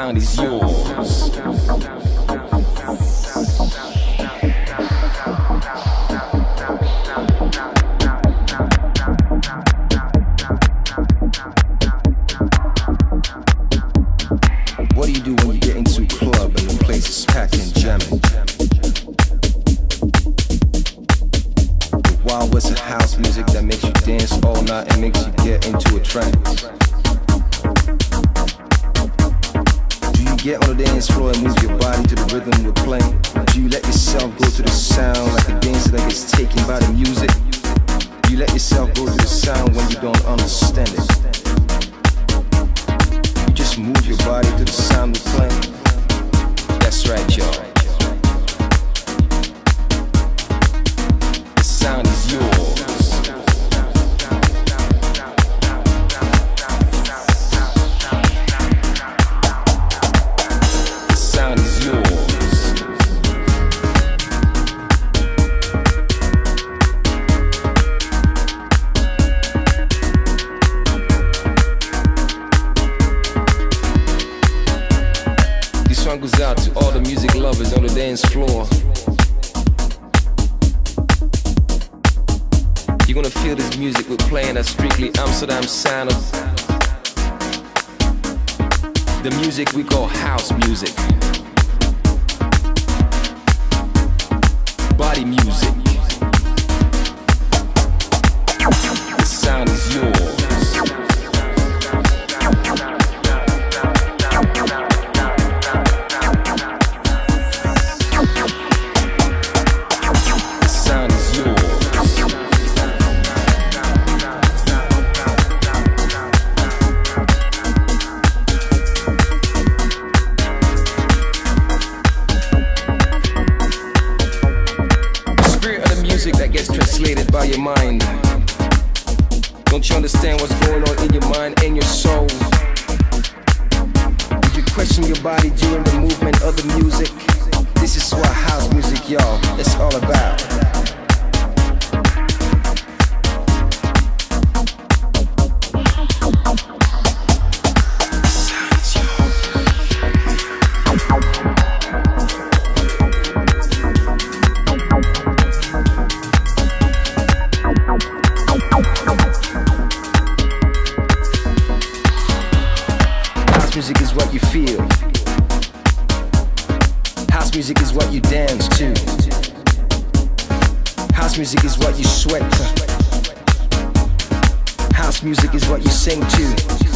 sound is yours. What do you do when you get into a club and the place is packed and jamming? Wild West house music that makes you dance all night and makes you get into a trance. Get on the dance floor and move your body to the rhythm we're playing? Do you let yourself go to the sound like a dancer that gets taken by the music? Do you let yourself go to the sound when you don't understand it? One goes out to all the music lovers on the dance floor. You're gonna feel this music we're playing that strictly Amsterdam sound of the music we call house music. Music that gets translated by your mind. Don't you understand what's going on in your mind and your soul? Did you question your body during the movement of the music? This is what house music, y'all, it's all about. Music is what you feel. House music is what you dance to. House music is what you sweat to. House music is what you sing to.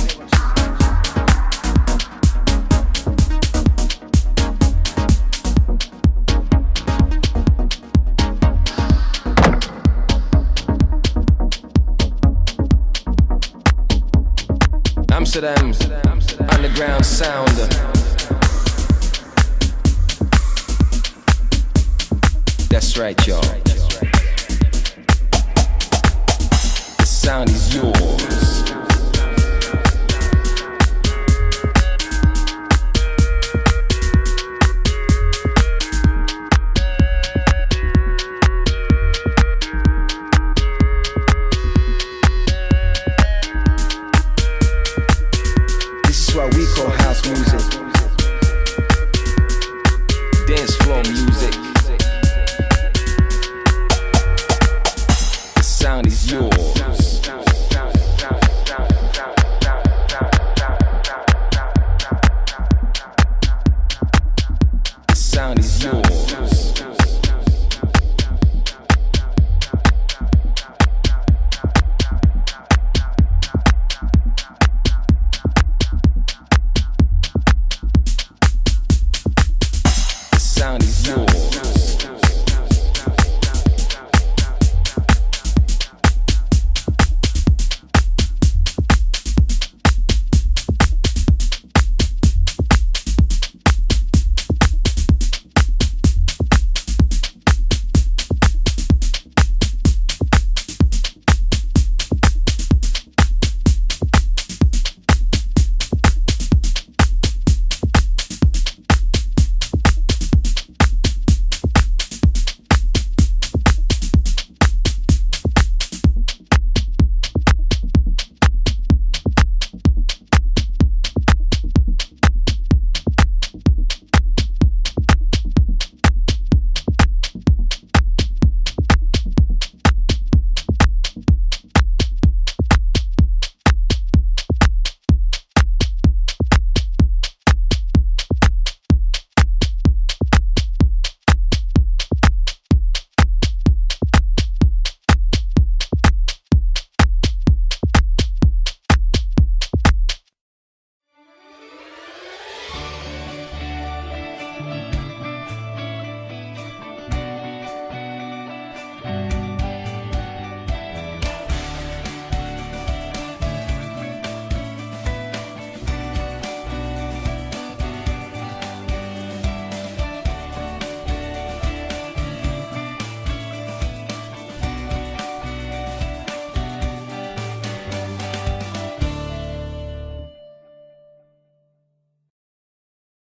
Amsterdam's underground sound. That's right, y'all. The sound is yours. Music.